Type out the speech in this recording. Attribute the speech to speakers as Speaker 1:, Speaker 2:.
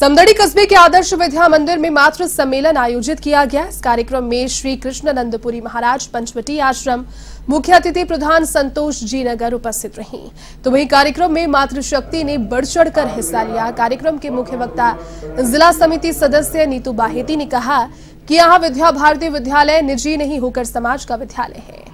Speaker 1: समदड़ी कस्बे के आदर्श विद्या मंदिर में मातृ सम्मेलन आयोजित किया गया। इस कार्यक्रम में श्री कृष्णानंदपुरी महाराज पंचवटी आश्रम, मुख्य अतिथि प्रधान संतोष जी नगर उपस्थित रही। तो वही कार्यक्रम में मातृशक्ति ने बढ़ चढ़कर हिस्सा लिया। कार्यक्रम के मुख्य वक्ता जिला समिति सदस्य नीतू बाहेती ने कहा कि यहाँ विद्या भारती विद्यालय निजी नहीं होकर समाज का विद्यालय है।